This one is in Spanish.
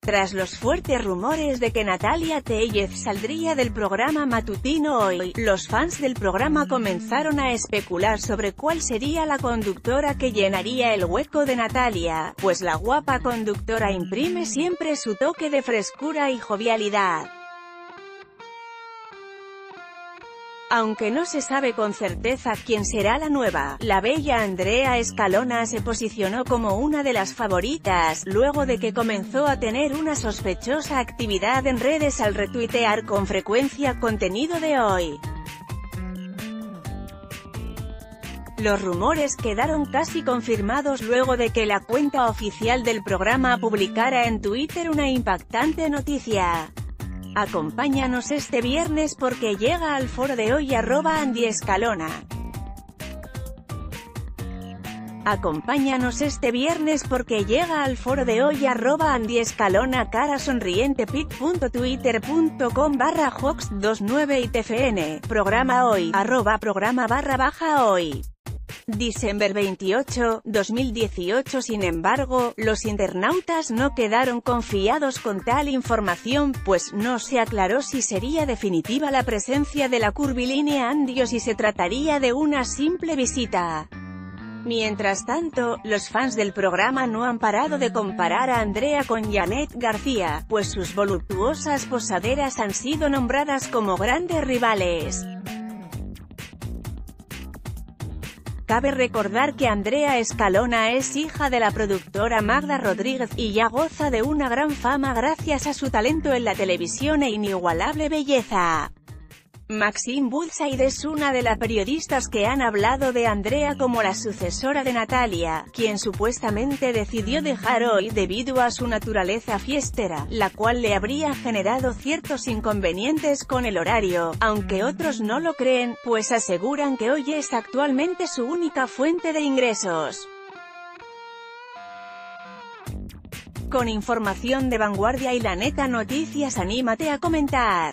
Tras los fuertes rumores de que Natalia Tellez saldría del programa matutino hoy, los fans del programa comenzaron a especular sobre cuál sería la conductora que llenaría el hueco de Natalia, pues la guapa conductora imprime siempre su toque de frescura y jovialidad. Aunque no se sabe con certeza quién será la nueva, la bella Andrea Escalona se posicionó como una de las favoritas, luego de que comenzó a tener una sospechosa actividad en redes al retuitear con frecuencia contenido de hoy. Los rumores quedaron casi confirmados luego de que la cuenta oficial del programa publicara en Twitter una impactante noticia. Acompáñanos este viernes porque llega al foro de hoy arroba Andy Escalona. Acompáñanos este viernes porque llega al foro de hoy arroba Andy Escalona cara sonriente pic.twitter.com barra hox 29 y tfn, programa hoy, arroba programa barra baja hoy. Diciembre 28, 2018 Sin embargo, los internautas no quedaron confiados con tal información, pues no se aclaró si sería definitiva la presencia de la curvilínea Andy o si se trataría de una simple visita. Mientras tanto, los fans del programa no han parado de comparar a Andrea con Janet García, pues sus voluptuosas posaderas han sido nombradas como grandes rivales. Cabe recordar que Andrea Escalona es hija de la productora Magda Rodríguez, y ya goza de una gran fama gracias a su talento en la televisión e inigualable belleza. Maxine Woodside es una de las periodistas que han hablado de Andrea como la sucesora de Natalia, quien supuestamente decidió dejar hoy debido a su naturaleza fiestera, la cual le habría generado ciertos inconvenientes con el horario, aunque otros no lo creen, pues aseguran que hoy es actualmente su única fuente de ingresos. Con información de vanguardia y la neta noticias anímate a comentar.